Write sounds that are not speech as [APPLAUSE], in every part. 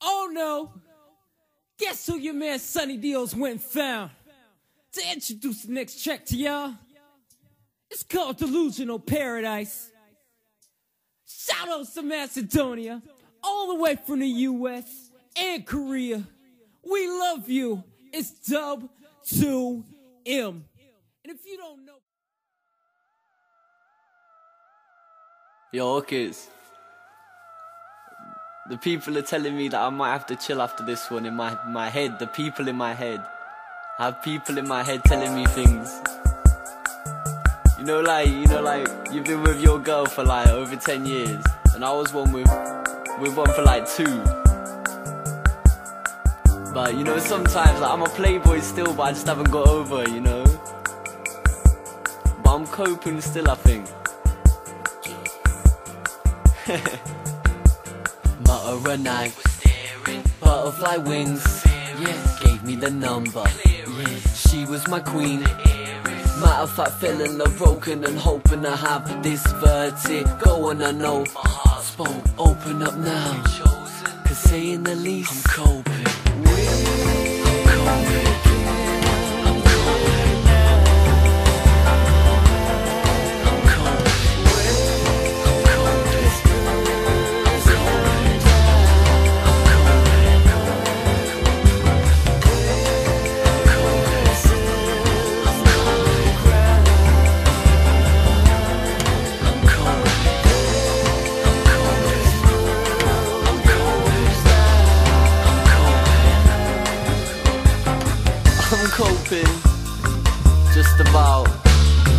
Oh no! Guess who your man Sonny Deals went found? To introduce the next track to y'all, it's called Dillusional Paradise. Shout out to Macedonia, all the way from the US and Korea. We love you. It's Dub 2M. And if you don't know, Yo, Orcas. The people are telling me that I might have to chill after this one in my my head. The people in my head. I have people in my head telling me things. You know, like you know, like you've been with your girl for like over ten years, and I was one with with one for like two. But you know, sometimes like, I'm a playboy still, but I just haven't got over. You know. But I'm coping still, I think. [LAUGHS] Butter a night, butterfly wings. Yeah, gave me the number. Yeah, she was my queen. Matter of fact, fell in love broken and hoping to have this vertigo and I know. Spoke, open up now. Cause saying the least, I'm coping. I'm coping. About.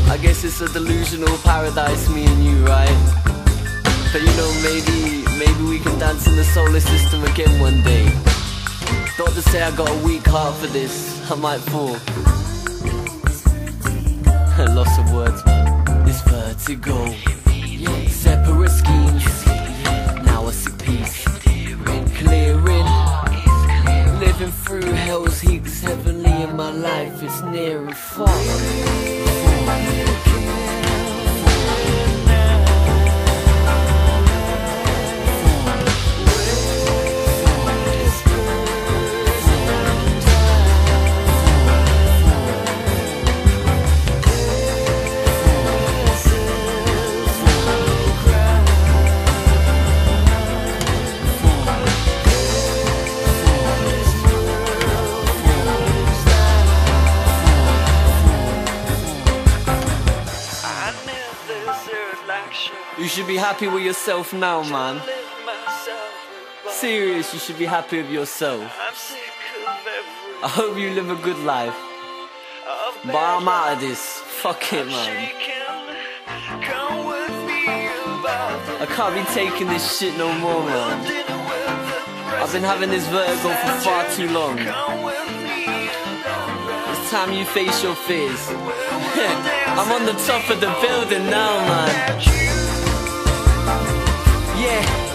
I guess it's a delusional paradise, me and you, right? But you know, maybe, maybe we can dance in the solar system again one day. Doctors say I got a weak heart for this, I might fall. [LAUGHS] Lots of words, man. This vertigo, my life, is near and far. You should be happy with yourself now, man. Serious, you should be happy with yourself. I hope you live a good life. But I'm out of this. Fuck it, man. I can't be taking this shit no more, man. I've been having this vertigo for far too long. It's time you face your fears. [LAUGHS] I'm on the top of the building now, man. Yeah.